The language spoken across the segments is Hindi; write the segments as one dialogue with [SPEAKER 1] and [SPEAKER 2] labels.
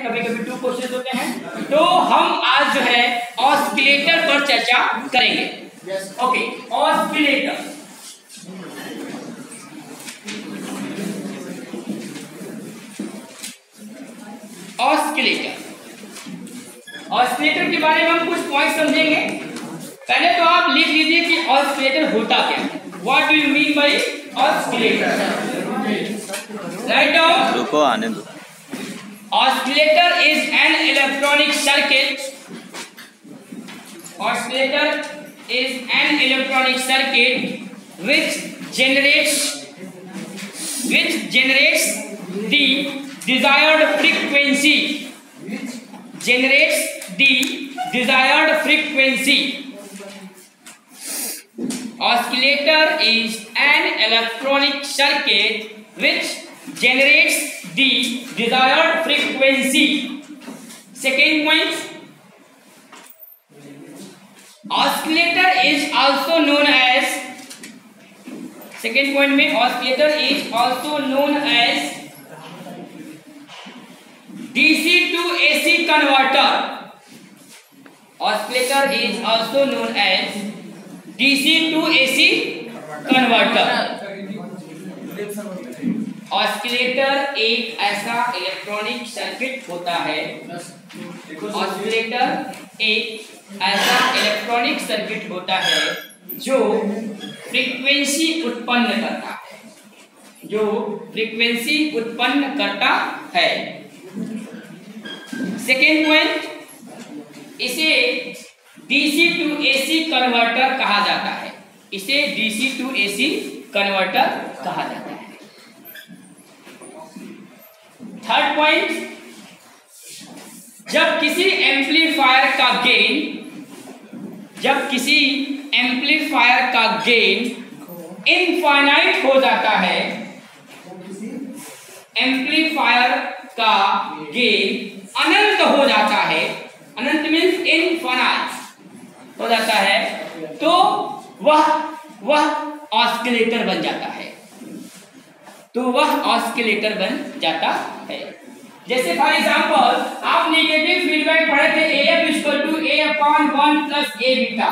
[SPEAKER 1] कभी कभी टू क्वेश्चन होते हैं। तो हम आज जो है ऑस्किलेटर पर चर्चा करेंगे। ओके ऑस्किलेटर ऑस्किलेटर ऑस्किलेटर के बारे में हम कुछ पॉइंट समझेंगे। पहले तो आप लिख लीजिए कि ऑस्किलेटर होता क्या है। What do you mean by oscillator write down
[SPEAKER 2] रुको आने दो।
[SPEAKER 1] Oscillator is an electronic circuit. Oscillator is an electronic circuit which generates which generates the desired frequency. Generates the desired frequency. Oscillator is an electronic circuit which generates the desired frequency second point oscillator is also known as second point में oscillator is also known as DC to AC converter oscillator is also known as DC to AC converter oscillator एक ऐसा इलेक्ट्रॉनिक सर्किट होता है। ऑस्किलेटर एक ऐसा इलेक्ट्रॉनिक सर्किट होता है जो फ्रीक्वेंसी उत्पन्न करता है। जो फ्रीक्वेंसी उत्पन्न करता है। सेकेंड पॉइंट इसे डीसी टू एसी कन्वर्टर कहा जाता है। इसे डीसी टू एसी कन्वर्टर कहा जाता है। थर्ड पॉइंट जब किसी एम्पलीफायर का गेन जब किसी एम्पलीफायर का गेन इनफाइनाइट हो जाता है एम्पलीफायर का गेन अनंत हो जाता है। अनंत मीन्स इनफाइनाइट हो जाता है। तो वह वह ऑस्किलेटर बन जाता है। तो वह ऑस्किलेटर बन जाता है। जैसे फॉर एग्जांपल आप नेगेटिव फीडबैक पढ़े थे A F equal to A upon one plus A beta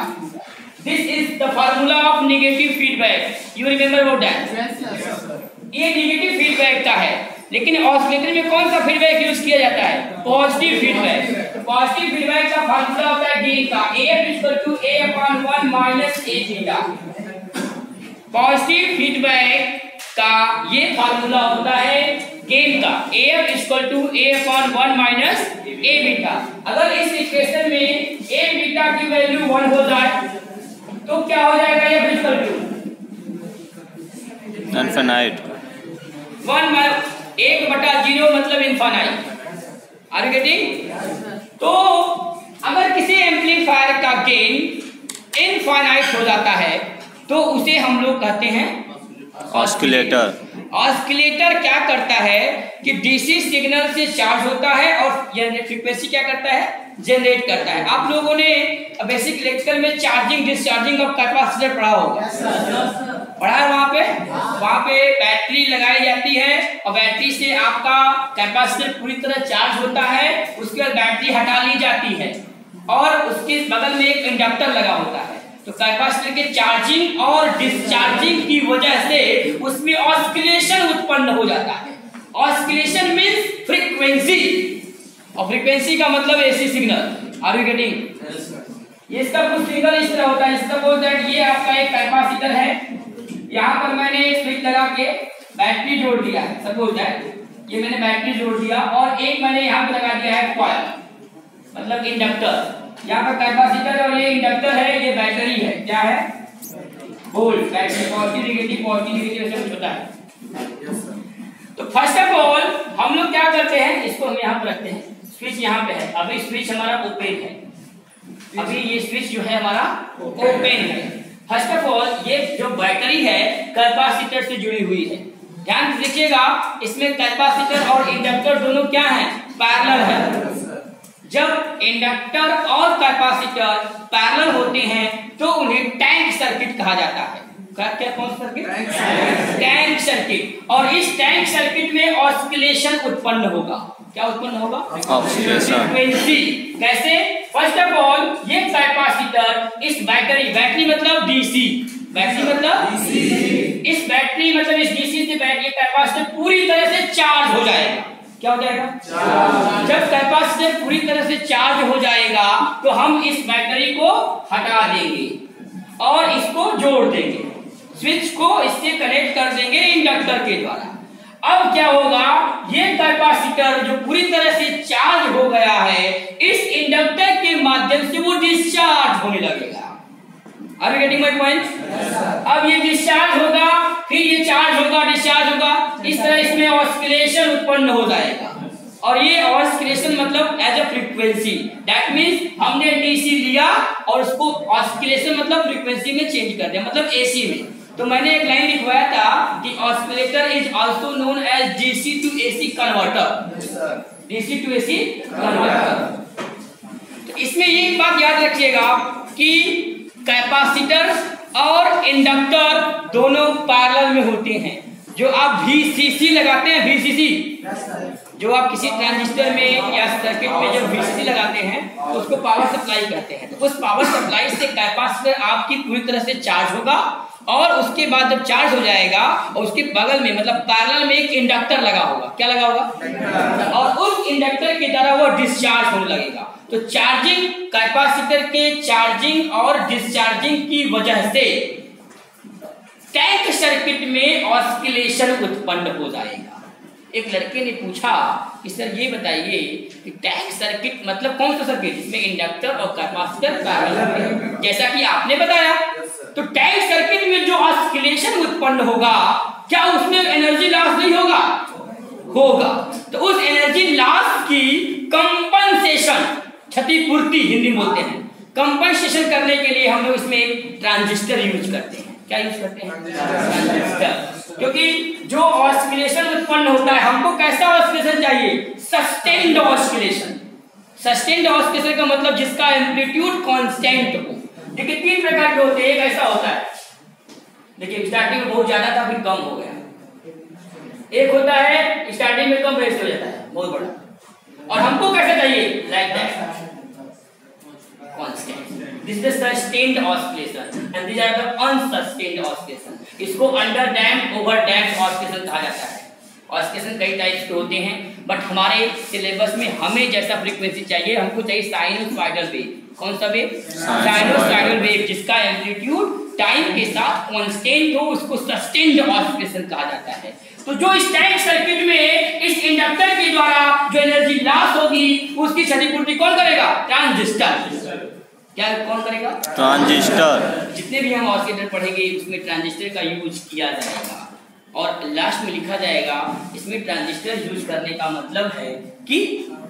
[SPEAKER 1] this is the formula of negative feedback you remember about that ये नेगेटिव फीडबैक का है। लेकिन ऑस्किलेटर में कौन सा फीडबैक यूज़ किया जाता है? पॉजिटिव फीडबैक पॉजिटिव फीडबैक का फार्मूला होता है गेन का। A F equal to A upon one minus A beta positive feedback का ये फार्मूला होता है गेन का। A F equal to A upon one minus A beta अगर इस इक्वेशन में ए बीटा की वैल्यू वन हो जाए तो क्या हो जाएगा F equal to
[SPEAKER 2] infinite
[SPEAKER 1] one एक बटा ज़ीरो मतलब इनफानाइट आर गेटिंग तो अगर किसी एम्पलीफायर का गेन इनफानाइट हो जाता है तो उसे हम लोग कहते हैं
[SPEAKER 2] ऑस्किलेटर
[SPEAKER 1] ऑस्किलेटर क्या करता है कि डीसी सिग्नल से चार्ज होता है और फ्रीक्वेंसी क्या करता है? जनरेट करता है। आप लोगों ने बेसिक इलेक्ट्रिकल में चार्जिंग डिस्चार्जिंग ऑफ़ कैपेसिटर पढ़ा होगा। पढ़ा है वहाँ पे? वहाँ पे बैटरी लगाई जाती है और बैटरी से आपका कैपेसिटर पूरी तरह चार्ज होता है उसके बाद बैटरी हटा ली जाती है और उसके बगल में एक इंडक्टर लगा होता है। तो कैपेसिटर के चार्जिंग और डिस्चार्जिंग की वजह से उसमें ऑस्किलेशन उत्पन्न हो जाता है। ऑस्किलेशन मींस फ्रीक्वेंसी और फ्रीक्वेंसी का मतलब AC signal are you getting ये इसका कुछ सिग्नल इस तरह होता है। इसका बोल दैट ये आपका एक कैपेसिटर है। यहाँ पर मैंने एक स्विच लगा के बैटरी जोड़ दिया है। सपोज़ दैट ये मैंने बैटरी जोड़ दिया और एक मैंने यहाँ पे लगा दिया है कॉयल मतलब इंडक्टर यहाँ पर कैपेसिटर और ये इंडक्टर है ये बैटरी है। क्या है? Volt battery positive negative positive है। तो फ़र्स्ट ऑफ़ ऑल हम लोग क्या करते हैं इसको हम यहाँ पर रखते हैं। स्विच यहाँ पे है। अभी स्विच हमारा ओपन है। अभी ये स्विच जो है हमारा ओपन है। फ़र्स्ट ऑफ़ ऑल ये जो बैटरी है कैपेसिटर से जुड़ी हुई है। ध्यान से देखिएगा इसमें कैपेसिटर और इंडक्टर दोनों क्या है? पैरेलल है। जब इंडक्टर और कैपेसिटर पैरेलल होते हैं तो उन्हें टैंक सर्किट कहा जाता है। क्या क्या कौन सर्किट? Tank circuit. और इस टैंक सर्किट में ऑस्किलेशन उत्पन्न होगा। क्या उत्पन्न होगा? फ्रीक्वेंसी कैसे फ़र्स्ट ऑफ़ ऑल ये कैपेसिटर इस बैटरी बैटरी मतलब डीसी बैटरी मतलब इस बैटरी मतलब इस डीसी से बैटरी कैपेसिटर पूरी तरह से चार्ज हो जाएगा। क्या हो जाएगा? जब कैपेसिटर पूरी तरह से चार्ज हो जाएगा तो हम इस बैटरी को हटा देंगे और इसको जोड़ देंगे। स्विच को इससे कनेक्ट कर देंगे इंडक्टर के द्वारा। अब क्या होगा? ये कैपेसिटर जो पूरी तरह से चार्ज हो गया है इस इंडक्टर के माध्यम से वो डिस्चार्ज होने लगेगा। आर गेटिंग माय पॉइंट अब ये डिस्चार्ज होगा फिर ये चार्ज होगा डिस्चार्ज होगा, इस तरह इसमें ऑस्किलेशन उत्पन्न हो जाएगा। और ये ऑस्किलेशन मतलब as a frequency that means हमने डीसी लिया और उसको ऑस्किलेशन मतलब फ्रीक्वेंसी में चेंज कर दिया मतलब एसी में। तो मैंने एक लाइन लिखवाया था कि oscillator is also known as DC to AC converter DC to AC converter इसमें ये बात याद रखिएगा कि कैपेसिटर और इंडक्टर दोनों पैरेलल में होते हैं। जो आप VCC लगाते हैं VCC जो आप किसी ट्रांजिस्टर में या सर्किट में जब VCC लगाते हैं तो उसको पावर सप्लाई कहते हैं। तो उस पावर सप्लाई से कैपेसिटर आपकी पूरी तरह से चार्ज होगा और उसके बाद जब चार्ज हो जाएगा, और उसके बगल में मतलब पैरेलल में एक इंडक्टर लगा होगा। क्या लगा होगा? और उस इंडक्टर के द्वारा वो डिस्चार्ज होने लगेगा। तो चार्जिंग कैपेसिटर के चार्जिंग और डिस्चार्जिंग की वजह से टैंक सर्किट में ऑस्किलेशन उत्पन्न हो जाएगा। एक लड़के ने पूछा कि सर ये बताइए कि टैंक सर्किट मतलब कौन सा सर्किट जिसमें इंडक्टर और कैपेसिटर पैरेलल में जैसा कि आपने बताया तो टैंक सर्किट में जो ऑस्किलेशन उत्पन्न होगा क्या उसमें एनर्जी लॉस नहीं होगा? होगा। तो उस एनर्जी लॉस की कंपनसेशन क्षतिपूर्ति हिंदी बोलते हैं। कंपनसेशन करने के लिए हम लोग इसमें ट्रांजिस्टर यूज़ करते हैं। क्या यूज़ करते हैं? क्योंकि जो ऑस्किलेशन उत्पन्न होता है, हमको कैसा ऑस्किलेशन चाहिए? सस्टेन्ड ऑस्किलेशन सस्टेन्ड ऑस्किलेशन का मतलब जिसका एम्पलीट्यूड कांस्टेंट हो। देखिए, तीन प्रकार के होते हैं। एक ऐसा होता है। देखिए स्टार्टिंग में बहुत ज़्यादा था, फिर कम हो गया। एक होता है स्टार्टिंग में कम रेस हो जाता है। बहुत बड़ा। और हमको कैसे चाहिए? Like that this is the sustained oscillation. And these are the unsustained oscillation. इसको under damp over damp oscillation कहा जाता है। ऑस्किलेशन कई टाइप्स के होते हैं बट हमारे सिलेबस में हमें जैसा फ्रीक्वेंसी चाहिए हमको चाहिए साइनोसॉइडल वेव कौन सा वेव साइनोसॉइडल वेव जिसका एम्पलीट्यूड टाइम के साथ कांस्टेंट हो उसको सस्टेन्ड ऑस्किलेशन कहा जाता है। तो जो इस टैंक सर्किट में इस इंडक्टर के द्वारा जो एनर्जी लॉस होगी उसकी क्षतिपूर्ति कौन करेगा? ट्रांजिस्टर क्या कौन करेगा?
[SPEAKER 2] ट्रांजिस्टर।
[SPEAKER 1] जितने भी हम ऑसिलेटर पढ़ेंगे उसमें ट्रांजिस्टर का यूज़ किया जाएगा। और लास्ट में लिखा जाएगा इसमें ट्रांजिस्टर यूज़ करने का मतलब है कि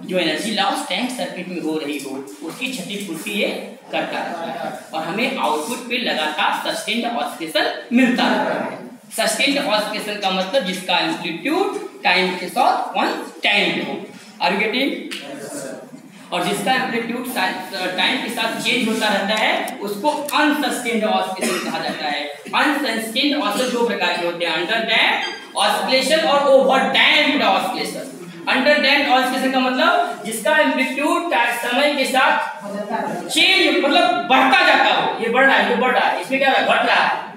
[SPEAKER 1] जो एनर्जी लॉस टैंक सर्किट में हो रही हो उसकी क्षतिपूर्ति ये करता रहता है। और हमें आउटपुट पे लगातार सस्टेन्ड ऑसिलेशन मिलता रहता है। सस्टेन्ड ऑसिलेशन का मतलब जिसका एम्पलीट्यूड टाइम के साथ वन टाइम हो। आर यू गेटिंग और जिसका एम्पलीट्यूड टाइम के साथ चेंज होता रहता है, उसको अनसस्टेन्ड ऑसिलेशन कहा जाता है। अनसस्टेन्ड ऑसिलेशन दो प्रकार के होते हैं अंडर डैम्प ऑसिलेशन और over damped oscillation under damped oscillation का मतलब जिसका एम्पलीट्यूड समय के साथ चेंज मतलब बढ़ता जाता हो। ये बढ़ रहा है, ये बढ़ रहा है। इसमें क्या घट रहा है।